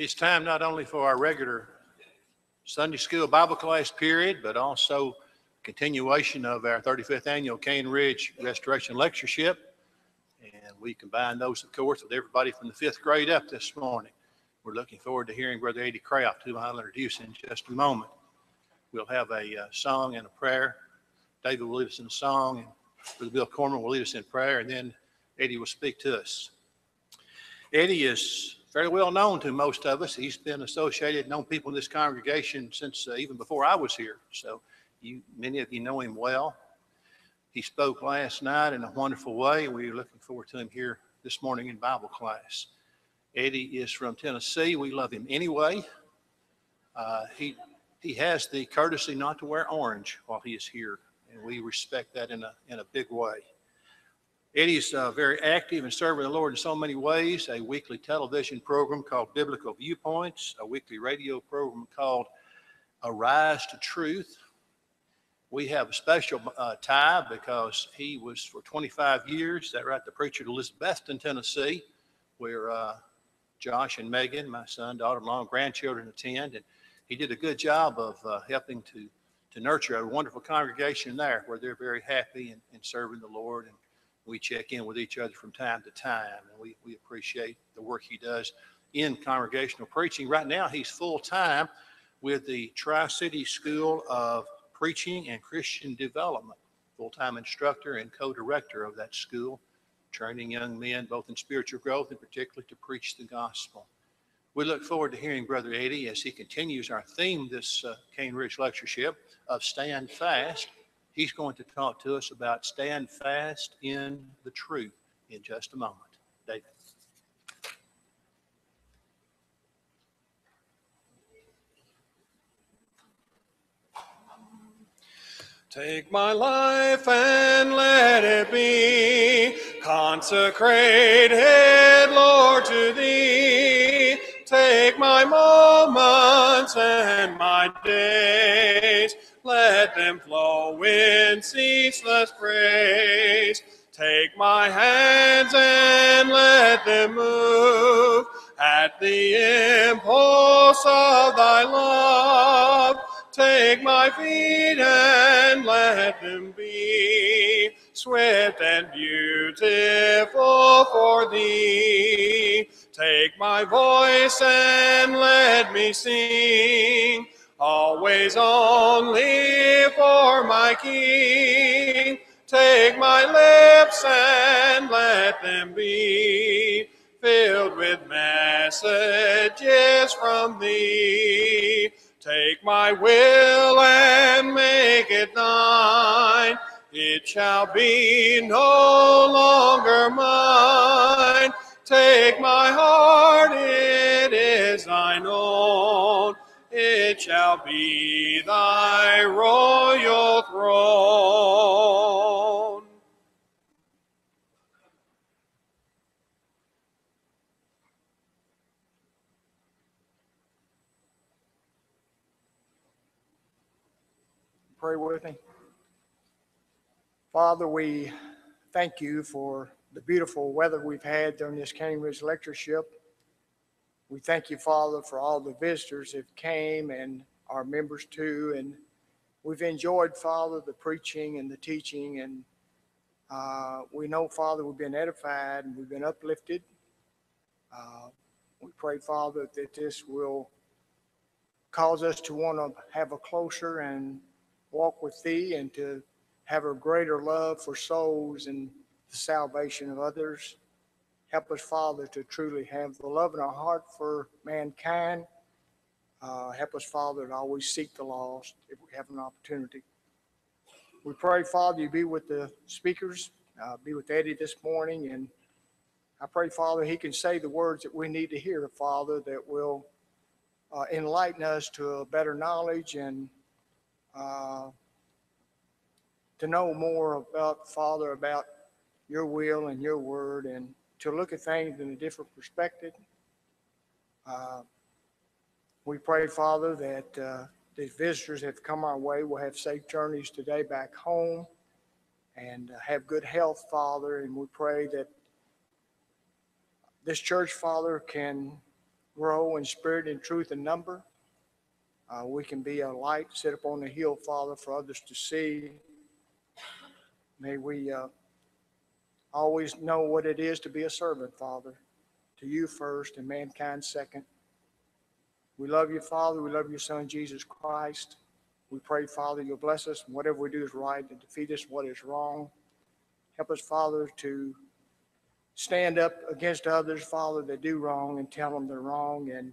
It's time not only for our regular Sunday school Bible class period, but also continuation of our 35th annual Cane Ridge Restoration Lectureship. And we combine those, of course, with everybody from the fifth grade up this morning. We're looking forward to hearing Brother Eddie Kraft, whom I'll introduce in just a moment. We'll have a uh, song and a prayer. David will lead us in a song, and Brother Bill Corman will lead us in prayer, and then Eddie will speak to us. Eddie is fairly well known to most of us. He's been associated, known people in this congregation since uh, even before I was here. So you, many of you know him well. He spoke last night in a wonderful way. We're looking forward to him here this morning in Bible class. Eddie is from Tennessee. We love him anyway. Uh, he he has the courtesy not to wear orange while he is here, and we respect that in a in a big way. Eddie's uh, very active and serving the Lord in so many ways. A weekly television program called Biblical Viewpoints, a weekly radio program called Arise to Truth. We have a special uh, tie because he was for 25 years, that right, the preacher to Elizabethton, Tennessee, where uh, Josh and Megan, my son, daughter-in-law, grandchildren attend. And he did a good job of uh, helping to, to nurture a wonderful congregation there where they're very happy and, and serving the Lord. And we check in with each other from time to time. And we, we appreciate the work he does in congregational preaching. Right now, he's full-time with the Tri-City School of Preaching and Christian Development, full-time instructor and co-director of that school training young men both in spiritual growth and particularly to preach the gospel. We look forward to hearing Brother Eddie as he continues our theme this uh, Cane Ridge lectureship of Stand Fast. He's going to talk to us about stand fast in the truth in just a moment. David. Take my life and let it be consecrated, Lord, to thee. Take my moments and my days, let them flow in ceaseless praise. Take my hands and let them move at the impulse of thy love. Take my feet and let them be swift and beautiful for thee. Take my voice and let me sing, always only for my King. Take my lips and let them be filled with messages from thee. Take my will and make it thine. It shall be no longer mine. Take my heart, it is thine own. It shall be thy royal throne. Pray with me. Father, we thank you for the beautiful weather we've had during this Cane Ridge lectureship. We thank you, Father, for all the visitors that came and our members too. And we've enjoyed, Father, the preaching and the teaching. And uh, we know, Father, we've been edified and we've been uplifted. Uh, we pray, Father, that this will cause us to want to have a closer and walk with Thee and to have a greater love for souls and the salvation of others. Help us, Father, to truly have the love in our heart for mankind. Uh, help us, Father, to always seek the lost if we have an opportunity. We pray, Father, you be with the speakers, uh, be with Eddie this morning, and I pray, Father, he can say the words that we need to hear, Father, that will uh, enlighten us to a better knowledge and uh, to know more about, Father, about your will and your word and to look at things in a different perspective. Uh, we pray, Father, that uh, these visitors that have come our way will have safe journeys today back home and uh, have good health, Father. And we pray that this church, Father, can grow in spirit and truth and number. Uh, we can be a light, sit up on the hill, Father, for others to see. May we uh, always know what it is to be a servant, Father, to you first and mankind second. We love you, Father. We love your Son, Jesus Christ. We pray, Father, you'll bless us and whatever we do is right and defeat us what is wrong. Help us, Father, to stand up against others, Father, that do wrong and tell them they're wrong and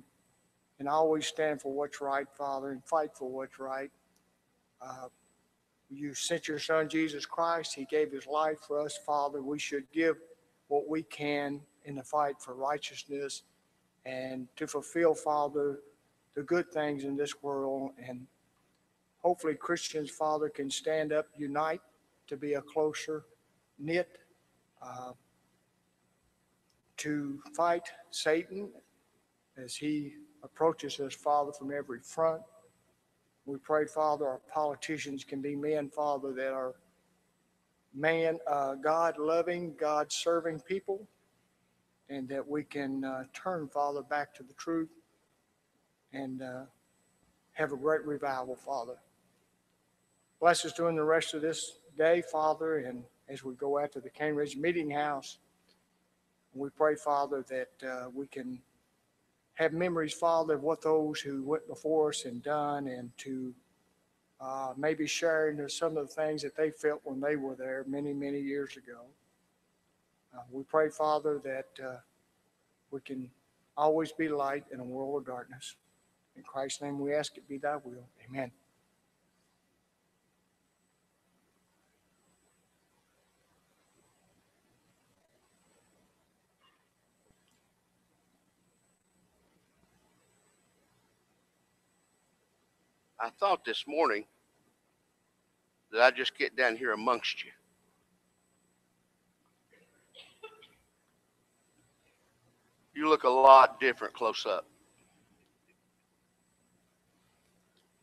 and always stand for what's right, Father, and fight for what's right. Uh, you sent your Son, Jesus Christ. He gave his life for us, Father. We should give what we can in the fight for righteousness and to fulfill, Father, the good things in this world. And hopefully, Christians, Father, can stand up, unite to be a closer knit, uh, to fight Satan as he approaches us, Father, from every front. We pray, Father, our politicians can be men, Father, that are man, uh, God loving, God serving people, and that we can uh, turn, Father, back to the truth and uh, have a great revival, Father. Bless us during the rest of this day, Father, and as we go out to the Cane Ridge Meeting House, we pray, Father, that uh, we can have memories, Father, of what those who went before us and done, and to uh, maybe sharing some of the things that they felt when they were there many, many years ago. Uh, we pray, Father, that uh, we can always be light in a world of darkness. In Christ's name we ask it be thy will. Amen. I thought this morning that I'd just get down here amongst you. You look a lot different close up.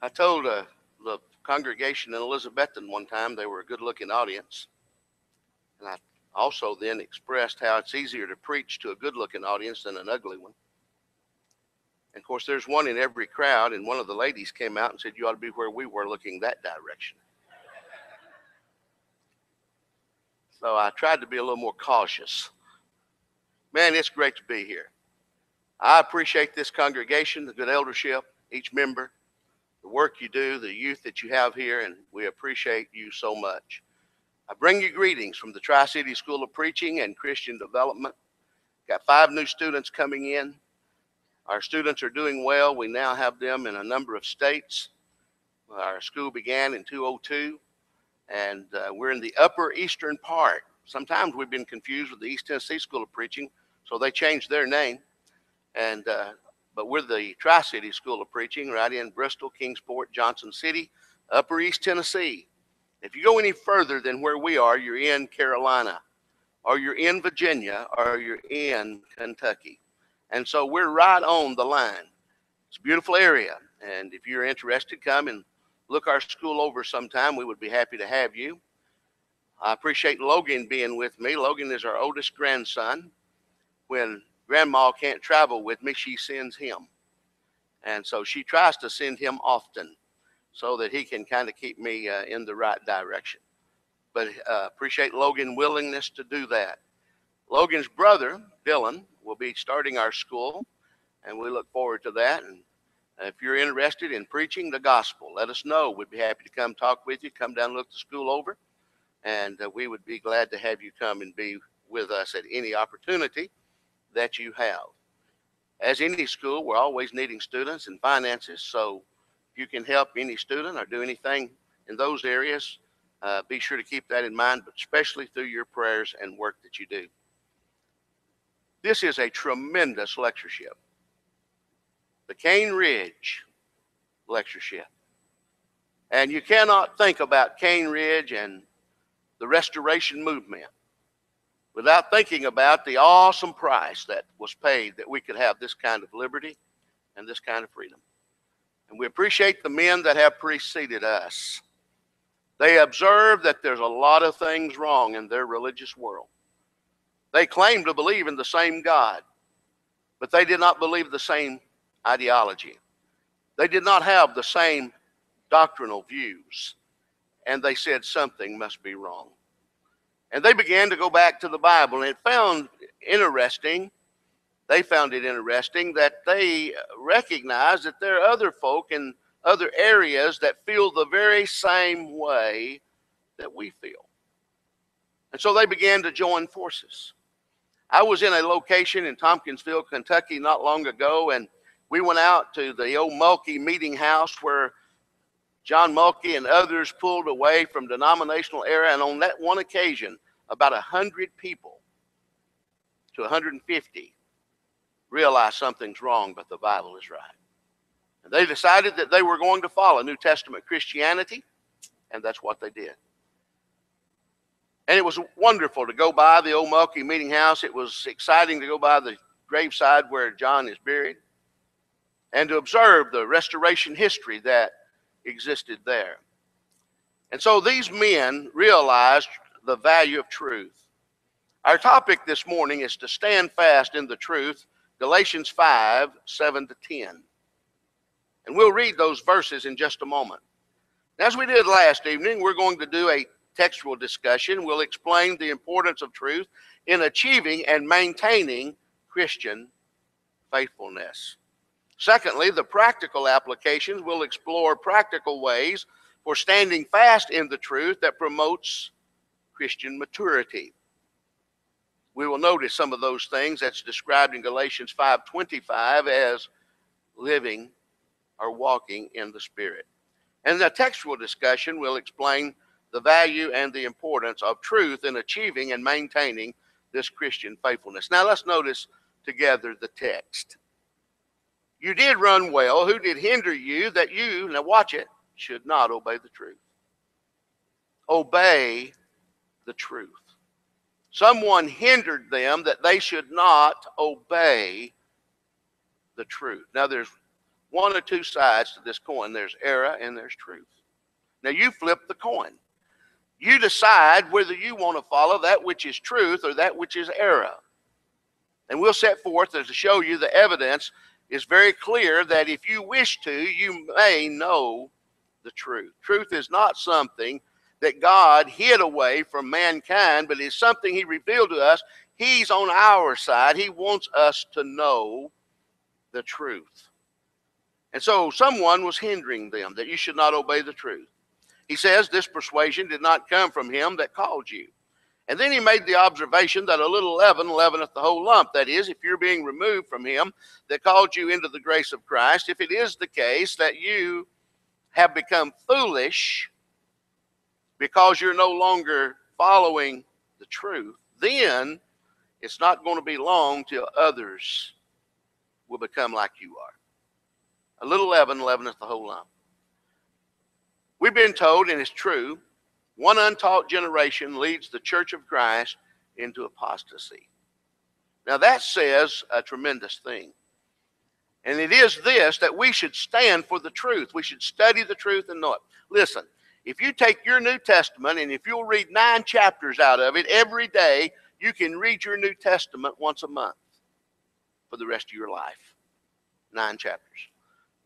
I told uh, the congregation in Elizabethton one time they were a good looking audience. And I also then expressed how it's easier to preach to a good looking audience than an ugly one. And of course, there's one in every crowd, and one of the ladies came out and said, You ought to be where we were looking that direction. So I tried to be a little more cautious. Man, it's great to be here. I appreciate this congregation, the good eldership, each member, the work you do, the youth that you have here, and we appreciate you so much. I bring you greetings from the Tri City School of Preaching and Christian Development. Got five new students coming in. Our students are doing well. We now have them in a number of states. Our school began in 202, and uh, we're in the upper eastern part. Sometimes we've been confused with the East Tennessee School of Preaching, so they changed their name. And uh, but we're the Tri City School of Preaching, right in Bristol, Kingsport, Johnson City, Upper East Tennessee. If you go any further than where we are, you're in Carolina, or you're in Virginia, or you're in Kentucky. And so we're right on the line. It's a beautiful area. And if you're interested, come and look our school over sometime. We would be happy to have you. I appreciate Logan being with me. Logan is our oldest grandson. When grandma can't travel with me, she sends him. And so she tries to send him often so that he can kind of keep me uh, in the right direction. But uh, appreciate Logan's willingness to do that. Logan's brother, Dylan, will be starting our school, and we look forward to that. And if you're interested in preaching the gospel, let us know. We'd be happy to come talk with you, come down and look the school over, and uh, we would be glad to have you come and be with us at any opportunity that you have. As any school, we're always needing students and finances, so if you can help any student or do anything in those areas, uh, be sure to keep that in mind, but especially through your prayers and work that you do. This is a tremendous lectureship. The Cane Ridge lectureship. And you cannot think about Cane Ridge and the restoration movement without thinking about the awesome price that was paid that we could have this kind of liberty and this kind of freedom. And we appreciate the men that have preceded us. They observe that there's a lot of things wrong in their religious world. They claimed to believe in the same God, but they did not believe the same ideology. They did not have the same doctrinal views. And they said something must be wrong. And they began to go back to the Bible. And found interesting, they found it interesting that they recognized that there are other folk in other areas that feel the very same way that we feel. And so they began to join forces. I was in a location in Tompkinsville, Kentucky, not long ago, and we went out to the old Mulkey meeting house where John Mulkey and others pulled away from denominational era. And on that one occasion, about 100 people to 150 realized something's wrong, but the Bible is right. And they decided that they were going to follow New Testament Christianity, and that's what they did. And it was wonderful to go by the old Mulkey meeting house. It was exciting to go by the graveside where John is buried and to observe the restoration history that existed there. And so these men realized the value of truth. Our topic this morning is to stand fast in the truth, Galatians 5 7 to 10. And we'll read those verses in just a moment. As we did last evening, we're going to do a textual discussion. We'll explain the importance of truth in achieving and maintaining Christian faithfulness. Secondly, the practical applications will explore practical ways for standing fast in the truth that promotes Christian maturity. We will notice some of those things that's described in Galatians 5:25 as living or walking in the spirit. And the textual discussion will explain the value and the importance of truth in achieving and maintaining this Christian faithfulness. Now let's notice together the text. You did run well. Who did hinder you that you, now watch it, should not obey the truth? Obey the truth. Someone hindered them that they should not obey the truth. Now, there's one or two sides to this coin there's error and there's truth. Now, you flip the coin. You decide whether you want to follow that which is truth or that which is error. And we'll set forth as to show you the evidence is very clear that if you wish to, you may know the truth. Truth is not something that God hid away from mankind, but is something He revealed to us. He's on our side. He wants us to know the truth. And so someone was hindering them that you should not obey the truth. He says, This persuasion did not come from him that called you. And then he made the observation that a little leaven leaveneth the whole lump. That is, if you're being removed from him that called you into the grace of Christ, if it is the case that you have become foolish because you're no longer following the truth, then it's not going to be long till others will become like you are. A little leaven leaveneth the whole lump. We've been told, and it's true, one untaught generation leads the church of Christ into apostasy. Now, that says a tremendous thing. And it is this that we should stand for the truth. We should study the truth and know it. Listen, if you take your New Testament and if you'll read nine chapters out of it every day, you can read your New Testament once a month for the rest of your life. Nine chapters.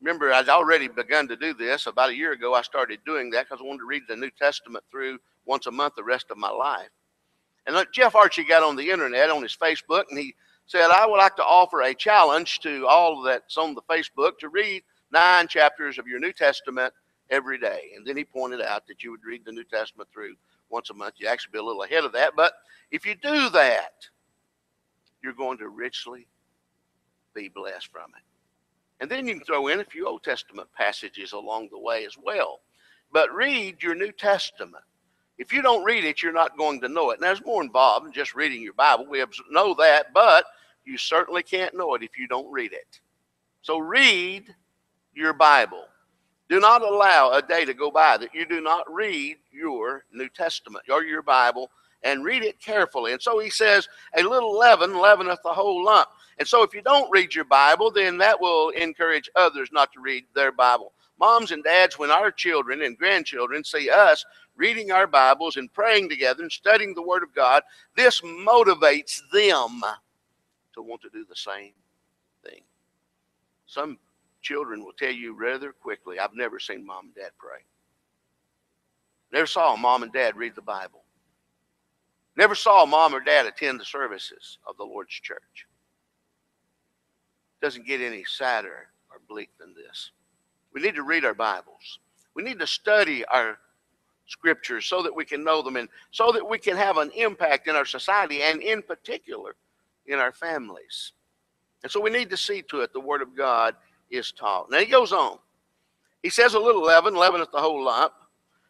Remember, I'd already begun to do this. About a year ago, I started doing that because I wanted to read the New Testament through once a month the rest of my life. And Jeff Archie got on the internet on his Facebook and he said, I would like to offer a challenge to all that's on the Facebook to read nine chapters of your New Testament every day. And then he pointed out that you would read the New Testament through once a month. You actually be a little ahead of that. But if you do that, you're going to richly be blessed from it. And then you can throw in a few Old Testament passages along the way as well. But read your New Testament. If you don't read it, you're not going to know it. Now, there's more involved than just reading your Bible. We know that, but you certainly can't know it if you don't read it. So read your Bible. Do not allow a day to go by that you do not read your New Testament or your Bible and read it carefully. And so he says, a little leaven leaveneth the whole lump. And so if you don't read your Bible, then that will encourage others not to read their Bible. Moms and dads, when our children and grandchildren see us reading our Bibles and praying together and studying the Word of God, this motivates them to want to do the same thing. Some children will tell you rather quickly, I've never seen mom and dad pray. Never saw mom and dad read the Bible. Never saw mom or dad attend the services of the Lord's church. Doesn't get any sadder or bleak than this. We need to read our Bibles. We need to study our scriptures so that we can know them and so that we can have an impact in our society and in particular in our families. And so we need to see to it the Word of God is taught. Now he goes on. He says a little leaven, leaveneth the whole lump.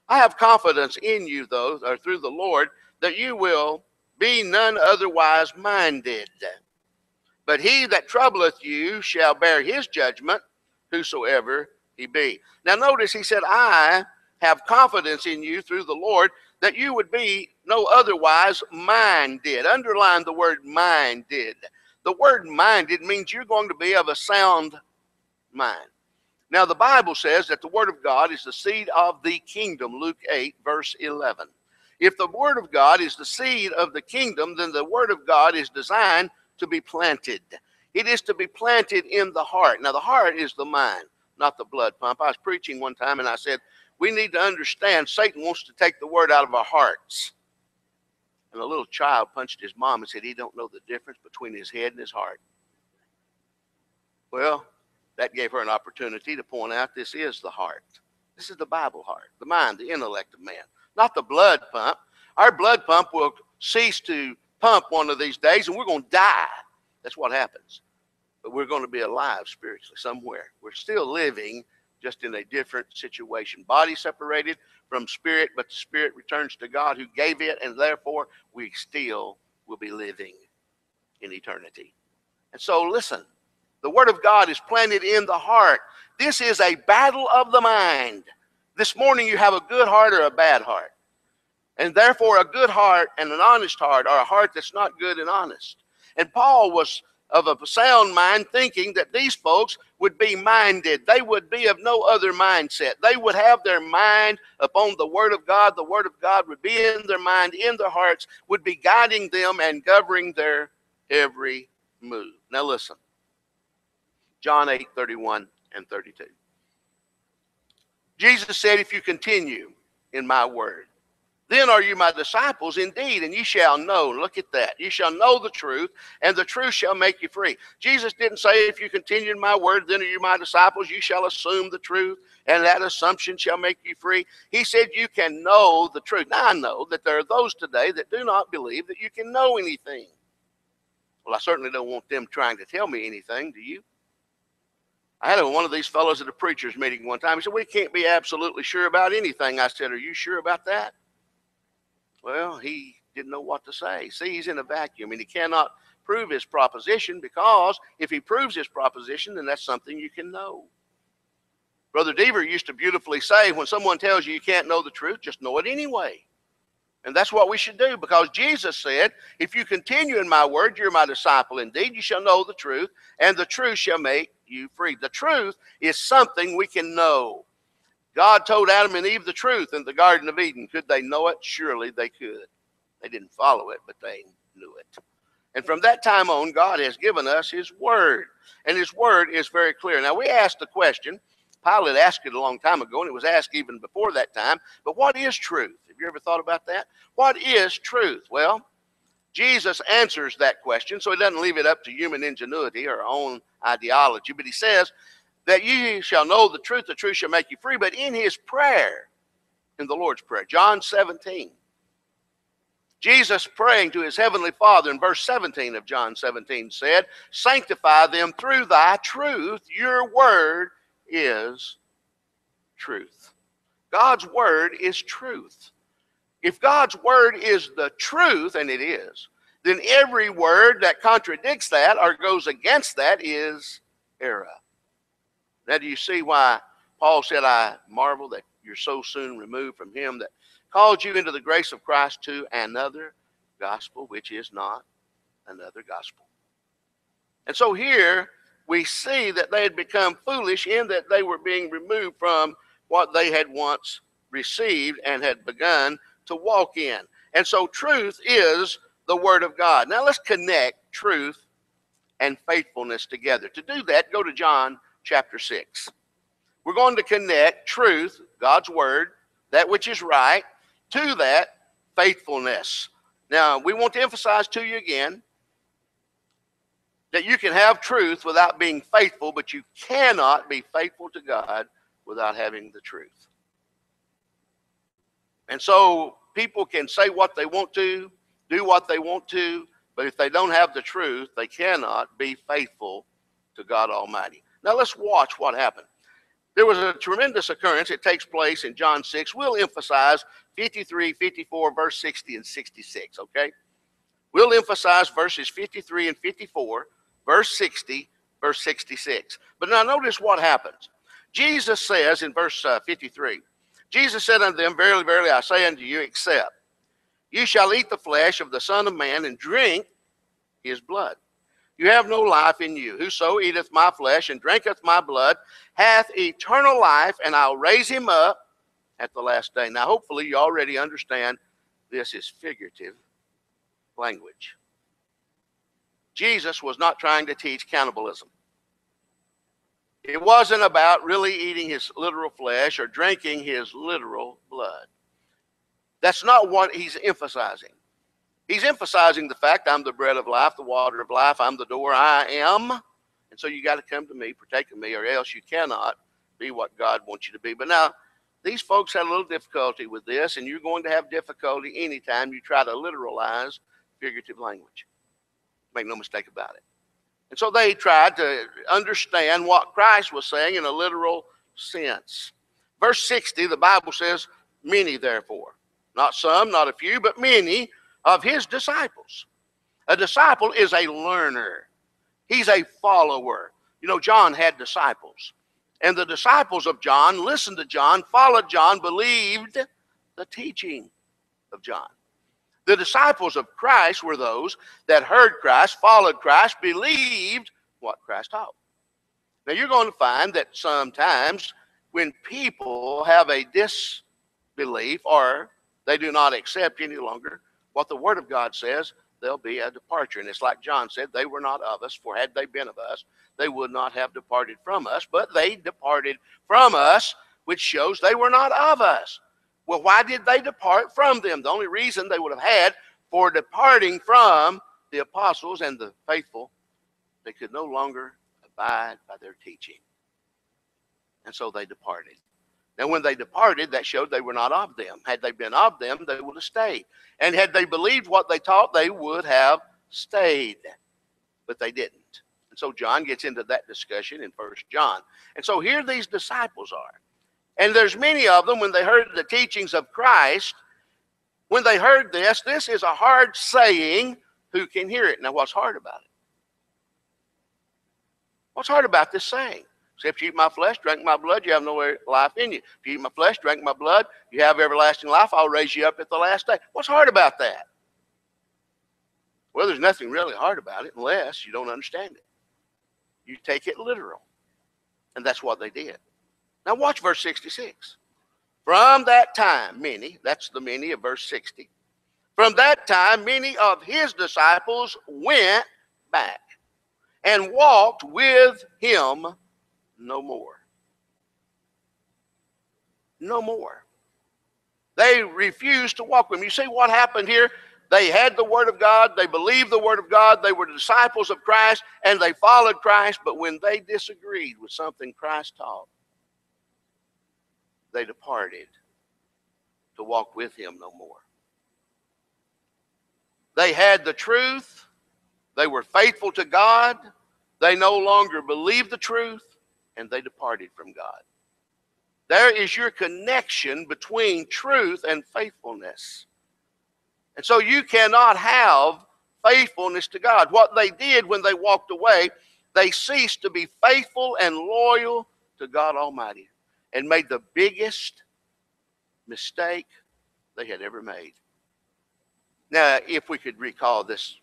I have confidence in you, though, or through the Lord, that you will be none otherwise minded. But he that troubleth you shall bear his judgment, whosoever he be. Now notice he said, I have confidence in you through the Lord that you would be no otherwise minded. Underline the word minded. The word minded means you're going to be of a sound mind. Now, the Bible says that the Word of God is the seed of the kingdom, Luke 8, verse 11. If the Word of God is the seed of the kingdom, then the Word of God is designed to be planted. It is to be planted in the heart. Now, the heart is the mind, not the blood pump. I was preaching one time and I said, we need to understand Satan wants to take the Word out of our hearts. And a little child punched his mom and said he don't know the difference between his head and his heart. Well, that gave her an opportunity to point out this is the heart. This is the Bible heart, the mind, the intellect of man, not the blood pump. Our blood pump will cease to pump one of these days and we're going to die. That's what happens. But we're going to be alive spiritually somewhere. We're still living just in a different situation. Body separated from spirit, but the spirit returns to God who gave it, and therefore we still will be living in eternity. And so, listen, the Word of God is planted in the heart. This is a battle of the mind. This morning, you have a good heart or a bad heart. And therefore, a good heart and an honest heart are a heart that's not good and honest. And Paul was of a sound mind, thinking that these folks would be minded. They would be of no other mindset. They would have their mind upon the Word of God. The Word of God would be in their mind, in their hearts, would be guiding them and governing their every move. Now, listen John 8 31 and 32. Jesus said, If you continue in my word, then are you my disciples indeed, and you shall know. Look at that. You shall know the truth, and the truth shall make you free. Jesus didn't say, If you continue in my word, then are you my disciples. You shall assume the truth, and that assumption shall make you free. He said, You can know the truth. Now, I know that there are those today that do not believe that you can know anything. Well, I certainly don't want them trying to tell me anything, do you? I had one of these fellows at a preacher's meeting one time. He said, We can't be absolutely sure about anything. I said, Are you sure about that? Well, he didn't know what to say. See, he's in a vacuum and he cannot prove his proposition because if he proves his proposition, then that's something you can know. Brother Deaver used to beautifully say, when someone tells you you can't know the truth, just know it anyway. And that's what we should do because Jesus said, If you continue in my word, you're my disciple indeed. You shall know the truth, and the truth shall make you free. The truth is something we can know. God told Adam and Eve the truth in the Garden of Eden. Could they know it? Surely they could. They didn't follow it, but they knew it. And from that time on, God has given us His Word. And His Word is very clear. Now, we asked the question, Pilate asked it a long time ago, and it was asked even before that time, but what is truth? Have you ever thought about that? What is truth? Well, Jesus answers that question, so he doesn't leave it up to human ingenuity or our own ideology, but he says, that you shall know the truth, the truth shall make you free. But in his prayer, in the Lord's Prayer, John 17, Jesus praying to his heavenly Father in verse 17 of John 17 said, Sanctify them through thy truth. Your word is truth. God's word is truth. If God's word is the truth, and it is, then every word that contradicts that or goes against that is error. Now, do you see why Paul said, I marvel that you're so soon removed from him that called you into the grace of Christ to another gospel, which is not another gospel. And so here we see that they had become foolish in that they were being removed from what they had once received and had begun to walk in. And so truth is the Word of God. Now let's connect truth and faithfulness together. To do that, go to John chapter 6. We're going to connect truth, God's word, that which is right, to that faithfulness. Now, we want to emphasize to you again that you can have truth without being faithful, but you cannot be faithful to God without having the truth. And so people can say what they want to, do what they want to, but if they don't have the truth, they cannot be faithful to God Almighty. Now let's watch what happened. There was a tremendous occurrence. It takes place in John 6. We'll emphasize 53, 54, verse 60, and 66, okay? We'll emphasize verses 53 and 54, verse 60, verse 66. But now notice what happens. Jesus says in verse uh, 53, Jesus said unto them, Verily, verily, I say unto you, except you shall eat the flesh of the Son of Man and drink his blood. You have no life in you. Whoso eateth my flesh and drinketh my blood hath eternal life, and I'll raise him up at the last day. Now, hopefully, you already understand this is figurative language. Jesus was not trying to teach cannibalism. It wasn't about really eating his literal flesh or drinking his literal blood. That's not what he's emphasizing. He's emphasizing the fact I'm the bread of life, the water of life, I'm the door, I am. And so you got to come to me, partake of me, or else you cannot be what God wants you to be. But now, these folks had a little difficulty with this, and you're going to have difficulty anytime you try to literalize figurative language. Make no mistake about it. And so they tried to understand what Christ was saying in a literal sense. Verse 60, the Bible says, Many therefore, not some, not a few, but many of his disciples. A disciple is a learner, he's a follower. You know, John had disciples. And the disciples of John listened to John, followed John, believed the teaching of John. The disciples of Christ were those that heard Christ, followed Christ, believed what Christ taught. Now you're going to find that sometimes when people have a disbelief or they do not accept any longer what the Word of God says, there'll be a departure. And it's like John said, they were not of us, for had they been of us, they would not have departed from us. But they departed from us, which shows they were not of us. Well, why did they depart from them? The only reason they would have had for departing from the apostles and the faithful, they could no longer abide by their teaching. And so they departed. Now, when they departed, that showed they were not of them. Had they been of them, they would have stayed. And had they believed what they taught, they would have stayed. But they didn't. And so John gets into that discussion in First John. And so here these disciples are. And there's many of them when they heard the teachings of Christ, when they heard this, this is a hard saying, who can hear it? Now, what's hard about it? What's hard about this saying? Except you eat my flesh, drink my blood, you have no life in you. If you eat my flesh, drink my blood, you have everlasting life. I'll raise you up at the last day. What's hard about that? Well, there's nothing really hard about it unless you don't understand it. You take it literal. And that's what they did. Now watch verse 66. From that time, many, that's the many of verse 60. From that time, many of his disciples went back and walked with him no more. No more. They refused to walk with him. You see what happened here? They had the Word of God, they believed the Word of God, they were disciples of Christ, and they followed Christ, but when they disagreed with something Christ taught, they departed to walk with him no more. They had the truth, they were faithful to God, they no longer believed the truth, and they departed from God. There is your connection between truth and faithfulness. And so you cannot have faithfulness to God. What they did when they walked away, they ceased to be faithful and loyal to God Almighty and made the biggest mistake they had ever made. Now, if we could recall this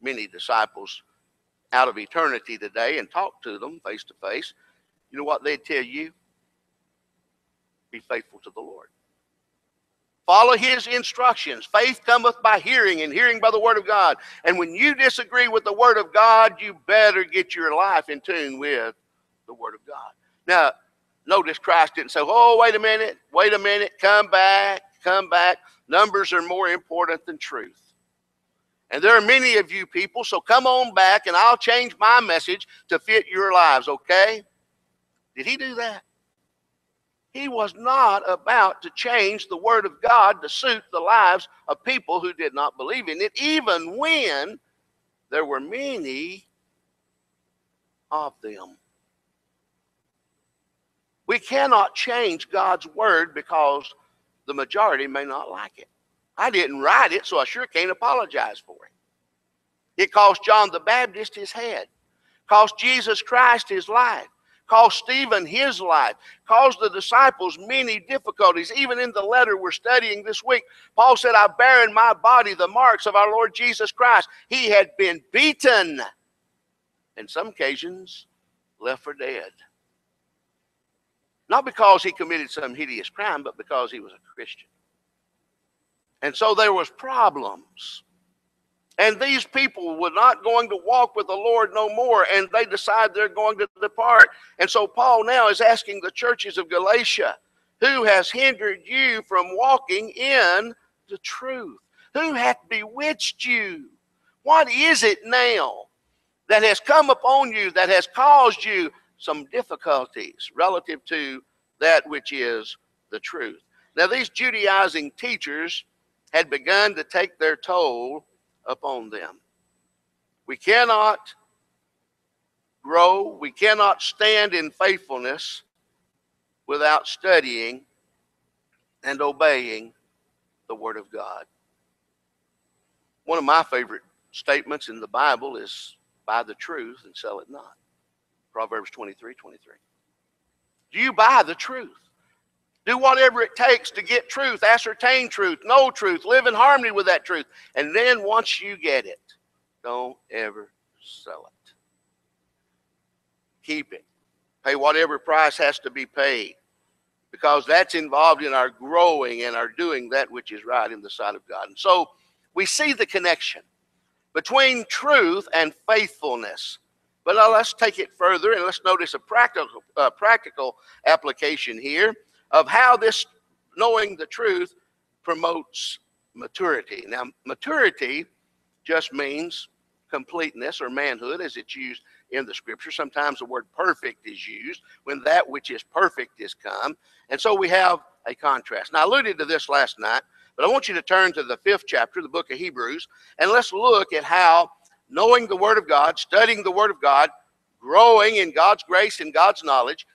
many disciples out of eternity today and talk to them face to face, you know what they'd tell you? Be faithful to the Lord. Follow his instructions. Faith cometh by hearing, and hearing by the word of God. And when you disagree with the word of God, you better get your life in tune with the Word of God. Now, notice Christ didn't say, oh, wait a minute, wait a minute, come back, come back. Numbers are more important than truth. And there are many of you people, so come on back and I'll change my message to fit your lives, okay? Did he do that? He was not about to change the Word of God to suit the lives of people who did not believe in it, even when there were many of them. We cannot change God's Word because the majority may not like it. I didn't write it, so I sure can't apologize for it. It cost John the Baptist his head, cost Jesus Christ his life, cost Stephen his life, caused the disciples many difficulties. Even in the letter we're studying this week, Paul said, I bear in my body the marks of our Lord Jesus Christ. He had been beaten, in some occasions, left for dead. Not because he committed some hideous crime, but because he was a Christian. And so there was problems. And these people were not going to walk with the Lord no more, and they decide they're going to depart. And so Paul now is asking the churches of Galatia, who has hindered you from walking in the truth? Who hath bewitched you? What is it now that has come upon you that has caused you some difficulties relative to that which is the truth? Now, these Judaizing teachers had begun to take their toll upon them. We cannot grow, we cannot stand in faithfulness without studying and obeying the Word of God. One of my favorite statements in the Bible is buy the truth and sell it not. Proverbs 23 23. Do you buy the truth? Do whatever it takes to get truth, ascertain truth, know truth, live in harmony with that truth. And then once you get it, don't ever sell it. Keep it. Pay whatever price has to be paid because that's involved in our growing and our doing that which is right in the sight of God. And so we see the connection between truth and faithfulness. But now let's take it further and let's notice a practical, uh, practical application here of how this knowing the truth promotes maturity. Now, maturity just means completeness or manhood as it's used in the scripture. Sometimes the word perfect is used when that which is perfect is come. And so we have a contrast. Now, I alluded to this last night, but I want you to turn to the fifth chapter, the book of Hebrews, and let's look at how knowing the Word of God, studying the Word of God, growing in God's grace and God's knowledge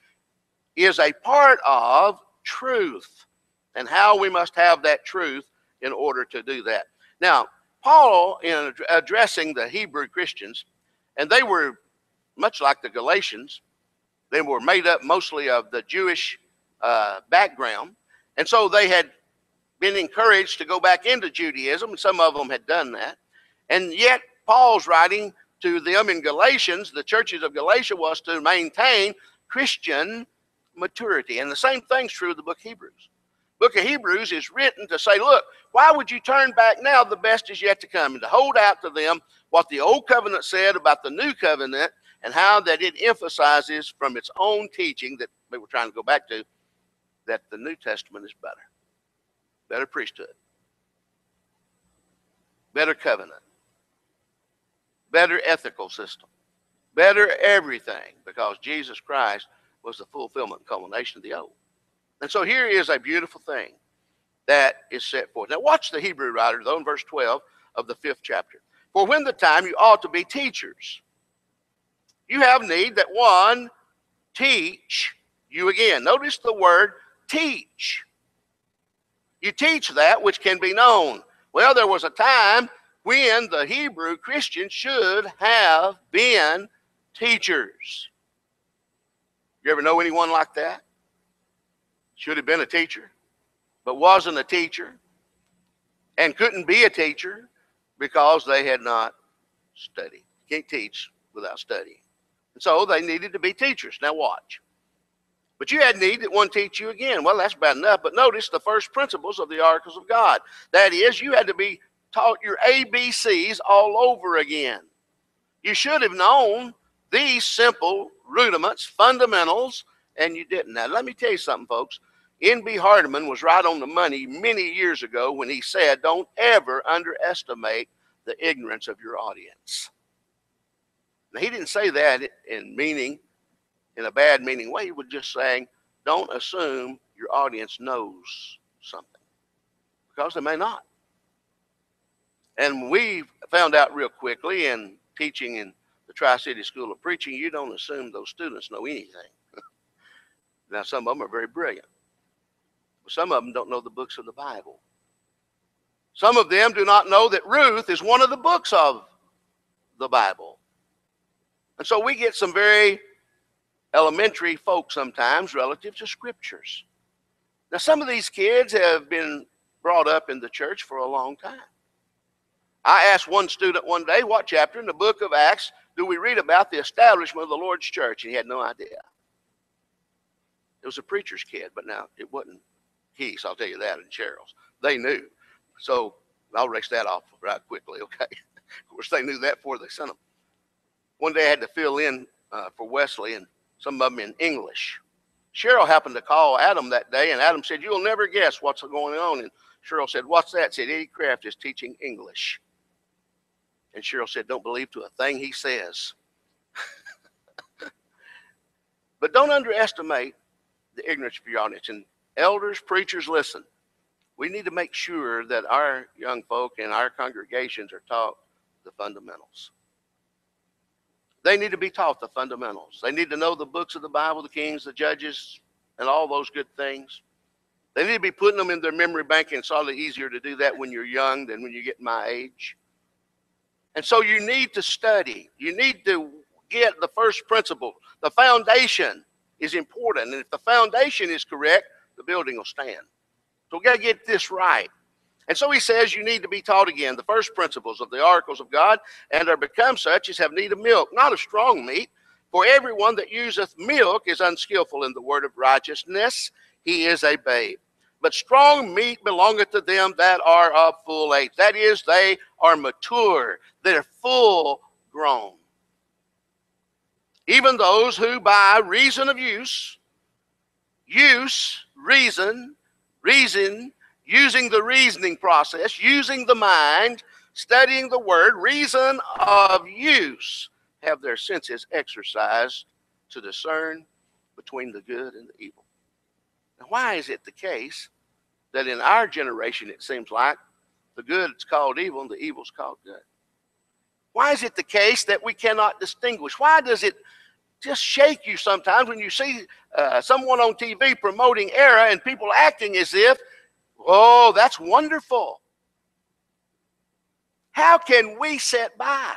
is a part of truth and how we must have that truth in order to do that. Now, Paul, in addressing the Hebrew Christians, and they were much like the Galatians, they were made up mostly of the Jewish uh, background. And so they had been encouraged to go back into Judaism, and some of them had done that. And yet, Paul's writing to them in Galatians, the churches of Galatia, was to maintain Christian maturity. And the same thing's true of the book of Hebrews. Book of Hebrews is written to say, look, why would you turn back now? The best is yet to come. And to hold out to them what the old covenant said about the new covenant and how that it emphasizes from its own teaching that they were trying to go back to that the New Testament is better. Better priesthood. Better covenant. Better ethical system. Better everything because Jesus Christ was the fulfillment and culmination of the old. And so here is a beautiful thing that is set forth. Now, watch the Hebrew writer, though, in verse 12 of the fifth chapter. For when the time you ought to be teachers, you have need that one teach you again. Notice the word teach. You teach that which can be known. Well, there was a time when the Hebrew Christians should have been teachers. You ever know anyone like that? Should have been a teacher, but wasn't a teacher, and couldn't be a teacher because they had not studied. You can't teach without studying. And so they needed to be teachers. Now watch. But you had need that one teach you again. Well, that's bad enough. But notice the first principles of the oracles of God. That is, you had to be taught your ABCs all over again. You should have known these simple rudiments, fundamentals, and you didn't. Now, let me tell you something, folks. N.B. Hardeman was right on the money many years ago when he said, Don't ever underestimate the ignorance of your audience. Now, he didn't say that in meaning, in a bad meaning way. He was just saying, Don't assume your audience knows something because they may not. And we found out real quickly in teaching in the Tri City School of Preaching, you don't assume those students know anything. now, some of them are very brilliant, but some of them don't know the books of the Bible. Some of them do not know that Ruth is one of the books of the Bible. And so we get some very elementary folk sometimes relative to scriptures. Now, some of these kids have been brought up in the church for a long time. I asked one student one day, what chapter in the book of Acts do we read about the establishment of the Lord's church? And he had no idea. It was a preacher's kid, but now it wasn't he, so I'll tell you that, and Cheryl's. They knew. So I'll race that off right quickly, okay? of course, they knew that before they sent them. One day I had to fill in uh, for Wesley, and some of them in English. Cheryl happened to call Adam that day, and Adam said, You'll never guess what's going on. And Cheryl said, What's that? Said Eddie Kraft is teaching English. And Cheryl said, Don't believe to a thing he says. but don't underestimate the ignorance of your audience. And elders, preachers, listen. We need to make sure that our young folk and our congregations are taught the fundamentals. They need to be taught the fundamentals. They need to know the books of the Bible, the Kings, the Judges, and all those good things. They need to be putting them in their memory bank, and it's probably easier to do that when you're young than when you get my age. And so you need to study. You need to get the first principle. The foundation is important. And if the foundation is correct, the building will stand. So we got to get this right. And so he says you need to be taught again the first principles of the oracles of God, and are become such as have need of milk, not of strong meat. For everyone that useth milk is unskillful in the word of righteousness. He is a babe. But strong meat belongeth to them that are of full age. That is, they are mature, they're full grown. Even those who, by reason of use, use, reason, reason, using the reasoning process, using the mind, studying the word, reason of use, have their senses exercised to discern between the good and the evil. Now, why is it the case that in our generation, it seems like the good is called evil and the evil is called good? Why is it the case that we cannot distinguish? Why does it just shake you sometimes when you see uh, someone on TV promoting error and people acting as if, oh, that's wonderful? How can we sit by?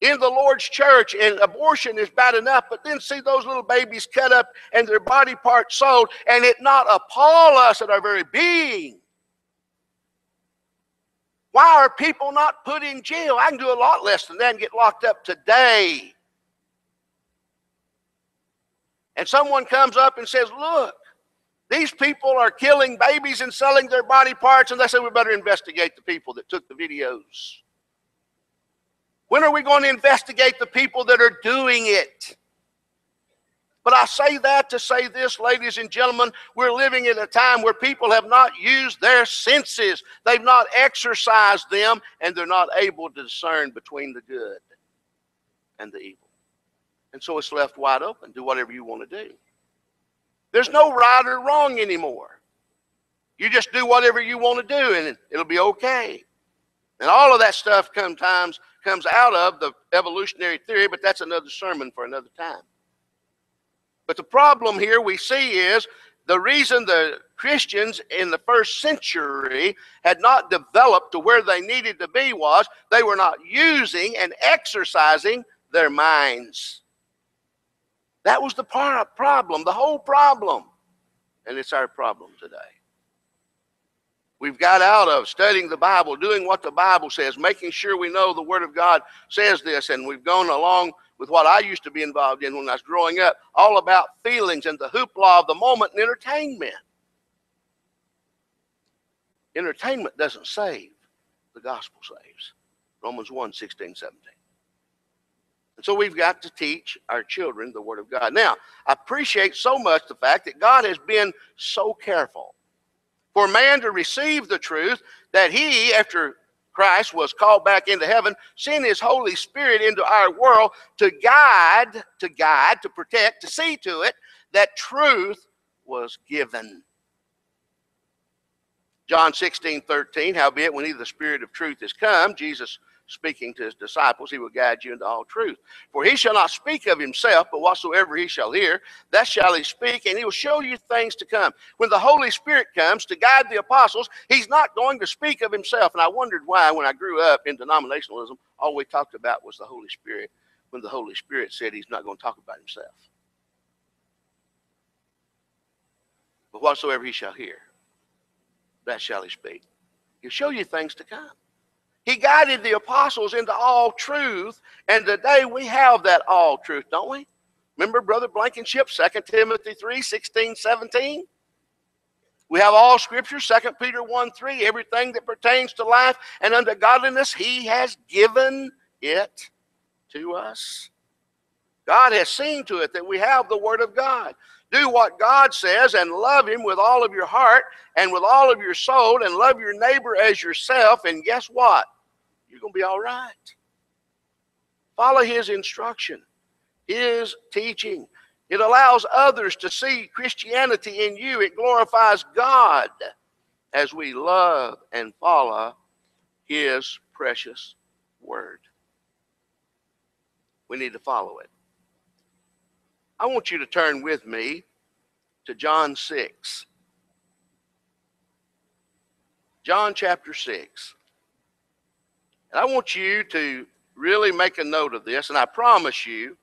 In the Lord's church and abortion is bad enough, but then see those little babies cut up and their body parts sold and it not appall us at our very being. Why are people not put in jail? I can do a lot less than that and get locked up today. And someone comes up and says, Look, these people are killing babies and selling their body parts, and they say we better investigate the people that took the videos. When are we going to investigate the people that are doing it? But I say that to say this, ladies and gentlemen, we're living in a time where people have not used their senses. They've not exercised them, and they're not able to discern between the good and the evil. And so it's left wide open. Do whatever you want to do. There's no right or wrong anymore. You just do whatever you want to do, and it'll be okay. And all of that stuff sometimes comes out of the evolutionary theory, but that's another sermon for another time. But the problem here we see is the reason the Christians in the first century had not developed to where they needed to be was they were not using and exercising their minds. That was the problem, the whole problem. And it's our problem today. We've got out of studying the Bible, doing what the Bible says, making sure we know the Word of God says this, and we've gone along with what I used to be involved in when I was growing up, all about feelings and the hoopla of the moment and entertainment. Entertainment doesn't save, the gospel saves. Romans 1 16, 17. And so we've got to teach our children the Word of God. Now, I appreciate so much the fact that God has been so careful for man to receive the truth that he, after Christ was called back into heaven, sent his Holy Spirit into our world to guide, to guide, to protect, to see to it that truth was given. John 16, 13, howbeit when he, the Spirit of truth, is come, Jesus speaking to his disciples, he will guide you into all truth. For he shall not speak of himself, but whatsoever he shall hear, that shall he speak, and he will show you things to come. When the Holy Spirit comes to guide the apostles, he's not going to speak of himself. And I wondered why, when I grew up in denominationalism, all we talked about was the Holy Spirit, when the Holy Spirit said he's not going to talk about himself. But whatsoever he shall hear, that shall he speak. He'll show you things to come. He guided the apostles into all truth, and today we have that all truth, don't we? Remember Brother Blankenship, 2 Timothy 3, 16, 17? We have all scripture, 2 Peter 1, 3, everything that pertains to life and unto godliness, he has given it to us. God has seen to it that we have the Word of God. Do what God says and love Him with all of your heart and with all of your soul and love your neighbor as yourself. And guess what? You're going to be all right. Follow His instruction, His teaching. It allows others to see Christianity in you. It glorifies God as we love and follow His precious Word. We need to follow it. I want you to turn with me to John 6. John chapter 6. And I want you to really make a note of this, and I promise you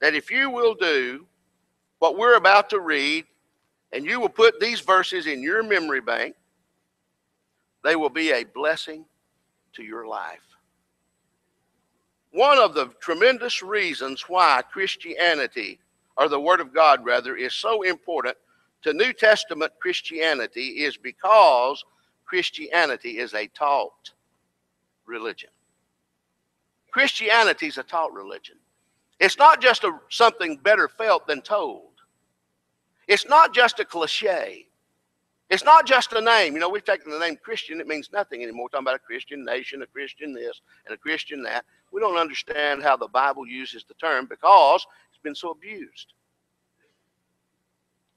that if you will do what we're about to read, and you will put these verses in your memory bank, they will be a blessing to your life. One of the tremendous reasons why Christianity or the Word of God rather, is so important to New Testament Christianity is because Christianity is a taught religion. Christianity is a taught religion. It's not just a, something better felt than told. It's not just a cliche. It's not just a name. You know, we've taken the name Christian, it means nothing anymore. We're talking about a Christian nation, a Christian this, and a Christian that. We don't understand how the Bible uses the term because it's been so abused.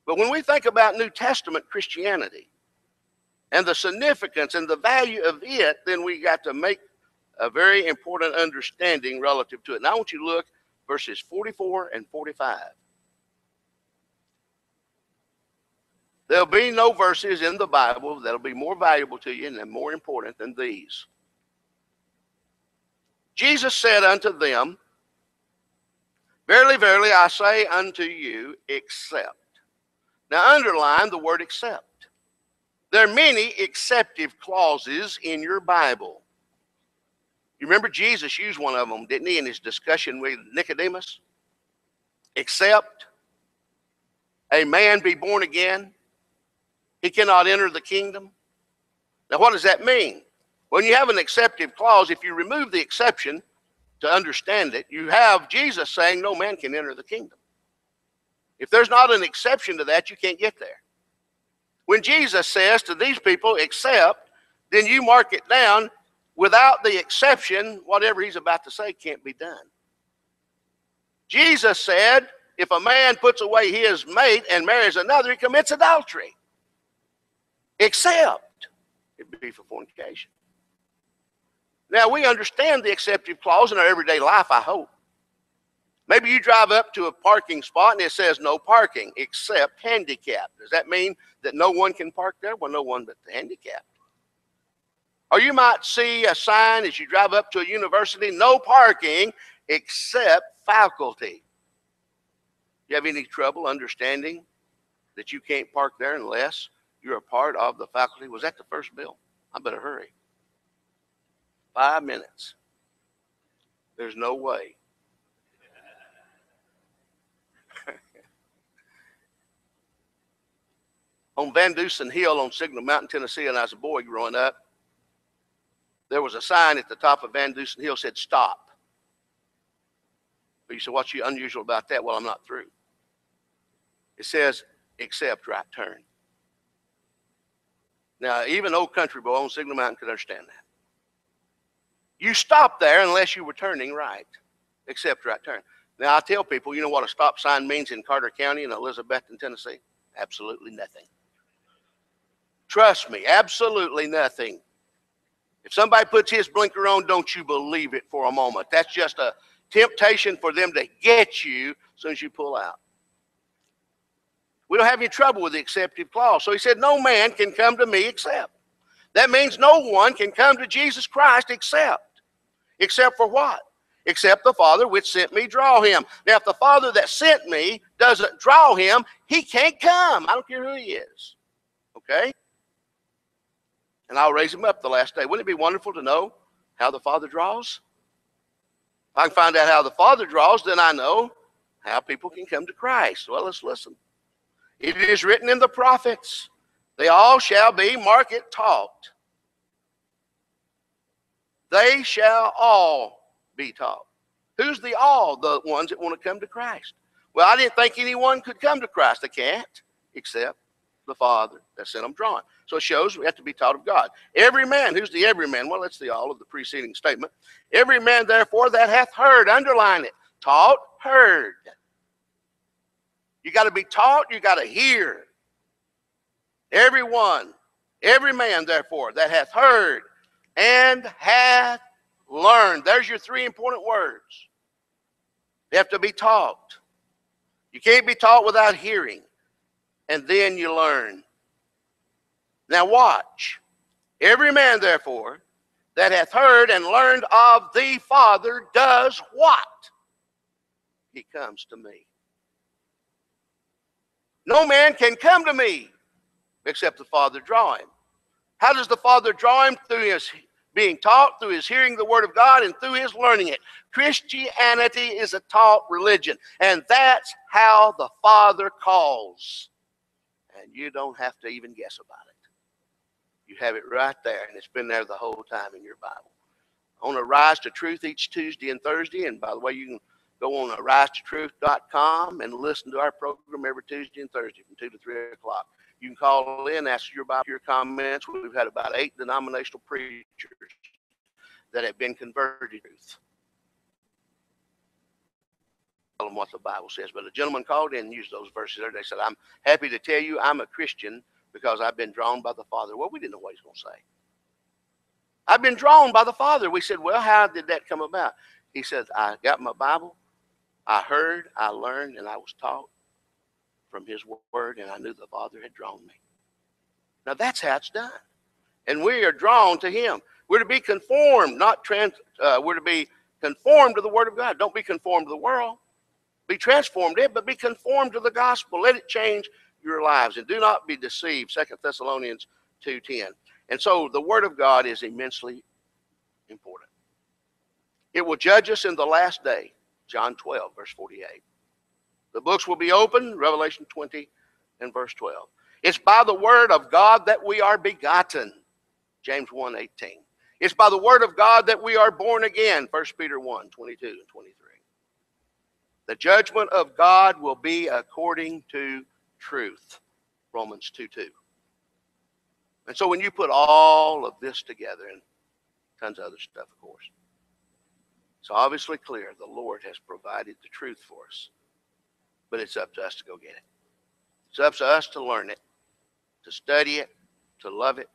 But when we think about New Testament Christianity and the significance and the value of it, then we got to make a very important understanding relative to it. Now I want you to look verses 44 and 45. There'll be no verses in the Bible that'll be more valuable to you and more important than these. Jesus said unto them, Verily, verily, I say unto you, except. Now, underline the word except. There are many exceptive clauses in your Bible. You remember Jesus used one of them, didn't he, in his discussion with Nicodemus? Except a man be born again, he cannot enter the kingdom. Now, what does that mean? When you have an exceptive clause, if you remove the exception, to understand it, you have Jesus saying no man can enter the kingdom. If there's not an exception to that, you can't get there. When Jesus says to these people, except, then you mark it down. Without the exception, whatever he's about to say can't be done. Jesus said, if a man puts away his mate and marries another, he commits adultery. Except it be for fornication. Now, we understand the exceptive clause in our everyday life, I hope. Maybe you drive up to a parking spot and it says no parking except handicapped. Does that mean that no one can park there? Well, no one but the handicapped. Or you might see a sign as you drive up to a university no parking except faculty. You have any trouble understanding that you can't park there unless you're a part of the faculty? Was that the first bill? I better hurry. Five minutes. There's no way. On Van Dusen Hill on Signal Mountain, Tennessee, and I was a boy growing up, there was a sign at the top of Van Dusen Hill said stop. But you said, what's unusual about that? Well, I'm not through. It says, except right turn. Now, even old country boy on Signal Mountain could understand that. You stop there unless you were turning right, except right turn. Now, I tell people, you know what a stop sign means in Carter County in Elizabethton, Tennessee? Absolutely nothing. Trust me, absolutely nothing. If somebody puts his blinker on, don't you believe it for a moment. That's just a temptation for them to get you as soon as you pull out. We don't have any trouble with the exceptive clause. So he said, No man can come to me except. That means no one can come to Jesus Christ except. Except for what? Except the Father which sent me draw him. Now, if the Father that sent me doesn't draw him, he can't come. I don't care who he is. Okay? And I'll raise him up the last day. Wouldn't it be wonderful to know how the Father draws? If I can find out how the Father draws, then I know how people can come to Christ. Well, let's listen. It is written in the prophets, they all shall be, mark it, taught. They shall all be taught. Who's the all? The ones that want to come to Christ. Well, I didn't think anyone could come to Christ. They can't, except the Father that sent them drawing. So it shows we have to be taught of God. Every man, who's the every man? Well, that's the all of the preceding statement. Every man, therefore, that hath heard, underline it, taught, heard. You got to be taught, you got to hear. Everyone, every man, therefore, that hath heard and hath learned. There's your three important words. They have to be taught. You can't be taught without hearing, and then you learn. Now, watch. Every man, therefore, that hath heard and learned of the Father does what? He comes to me. No man can come to me except the Father draw him. How does the Father draw him? Through his being taught, through his hearing the Word of God, and through his learning it. Christianity is a taught religion, and that's how the Father calls. And you don't have to even guess about it. You have it right there, and it's been there the whole time in your Bible. On a Rise to Truth each Tuesday and Thursday, and by the way, you can go on risetotruth.com and listen to our program every Tuesday and Thursday from 2 to 3 o'clock. You can call in, ask your your comments. We've had about eight denominational preachers that have been converted to truth. Tell them what the Bible says. But a gentleman called in and used those verses there. They said, I'm happy to tell you I'm a Christian because I've been drawn by the Father. Well, we didn't know what he was going to say. I've been drawn by the Father. We said, Well, how did that come about? He said, I got my Bible, I heard, I learned, and I was taught from his word, and I knew the Father had drawn me. Now that's how it's done. And we are drawn to him. We're to be conformed, not trans, uh, we're to be conformed to the word of God. Don't be conformed to the world. Be transformed it, but be conformed to the gospel. Let it change your lives. And do not be deceived. Second Thessalonians 2.10. And so the word of God is immensely important. It will judge us in the last day. John 12, verse 48. The books will be open, Revelation 20 and verse 12. It's by the word of God that we are begotten, James 1 18. It's by the word of God that we are born again, 1 Peter 1 22 and 23. The judgment of God will be according to truth, Romans 2 2. And so when you put all of this together, and tons of other stuff, of course, it's obviously clear the Lord has provided the truth for us but it's up to us to go get it. It's up to us to learn it, to study it, to love it,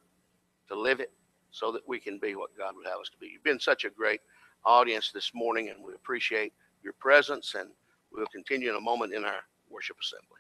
to live it, so that we can be what God would have us to be. You've been such a great audience this morning, and we appreciate your presence, and we'll continue in a moment in our worship assembly.